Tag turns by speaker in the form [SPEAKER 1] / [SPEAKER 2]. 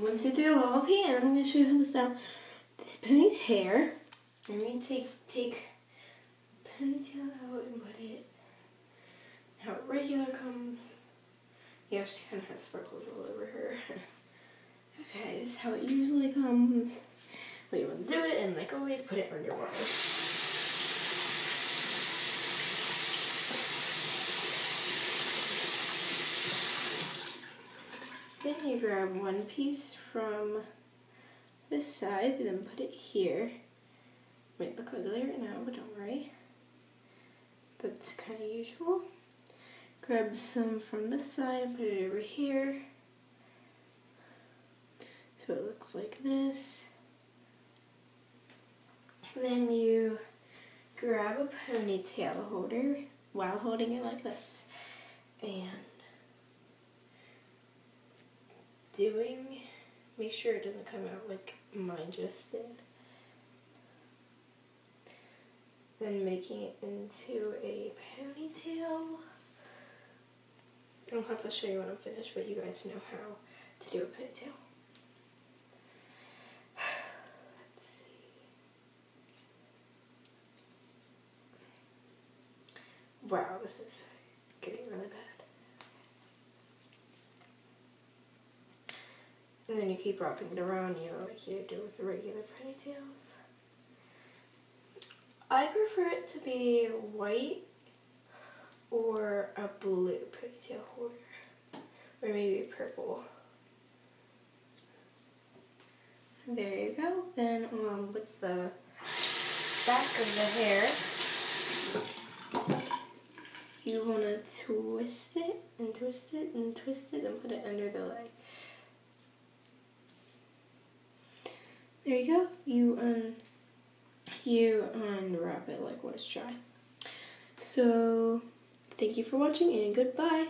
[SPEAKER 1] one, two, three, lollipop, and I'm going to show you how to style this pony's hair. I'm going to take, take ponytail out and put it how it regular comes. Yeah, she kind of has sparkles all over her. okay, this is how it usually comes. But you want to do it, and like always, put it underwater. Then you grab one piece from this side, and then put it here. Might look ugly right now, but don't worry. That's kind of usual. Grab some from this side and put it over here. So it looks like this. Then you grab a ponytail holder while holding it like this. And doing, make sure it doesn't come out like mine just did. Then making it into a ponytail. I'll have to show you when I'm finished, but you guys know how to do a ponytail. Let's see. Wow, this is getting really bad. And then you keep wrapping it around, you know, like you do with the regular ponytails. I prefer it to be white or a blue ponytail holder. Or maybe purple. There you go. Then um, with the back of the hair, you want to twist it and twist it and twist it and put it under the leg. There you go. You un you unwrap it like when it's dry. So thank you for watching and goodbye.